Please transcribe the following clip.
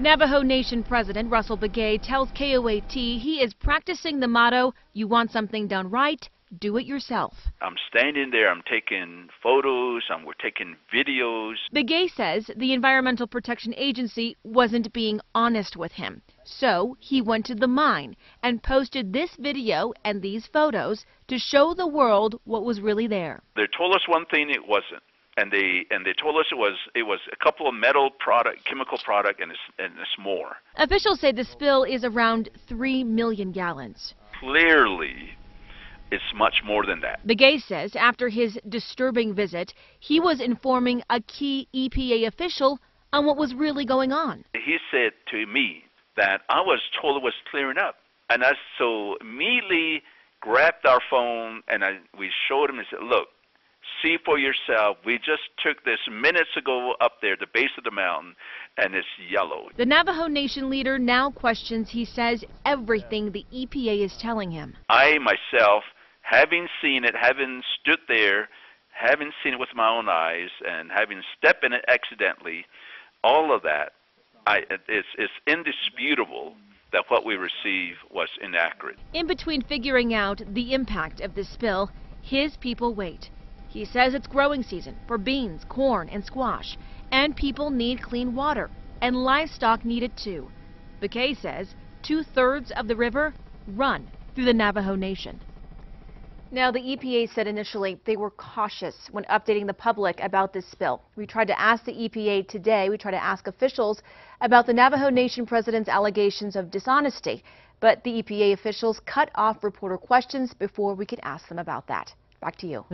Navajo Nation President Russell Begaye tells KOAT he is practicing the motto, you want something done right, do it yourself. I'm standing there, I'm taking photos, I'm, we're taking videos. Begaye says the Environmental Protection Agency wasn't being honest with him. So he went to the mine and posted this video and these photos to show the world what was really there. They told us one thing it wasn't. And they and they told us it was it was a couple of metal product, chemical product, and it's and it's more. Officials say the spill is around three million gallons. Clearly, it's much more than that. Begaye says after his disturbing visit, he was informing a key EPA official on what was really going on. He said to me that I was told it was clearing up, and I so immediately grabbed our phone and I we showed him and said, "Look, see for yourself. We just took this minutes ago up there, the base of the mountain, and it's yellow. The Navajo Nation leader now questions, he says, everything the EPA is telling him. I myself, having seen it, having stood there, having seen it with my own eyes, and having stepped in it accidentally, all of that, I, it's, it's indisputable that what we received was inaccurate. In between figuring out the impact of this spill, his people wait. He says it's growing season for beans, corn, and squash, and people need clean water, and livestock need it too. Begaye says two-thirds of the river run through the Navajo Nation. Now, the EPA said initially they were cautious when updating the public about this spill. We tried to ask the EPA today, we tried to ask officials about the Navajo Nation president's allegations of dishonesty, but the EPA officials cut off reporter questions before we could ask them about that. Back to you.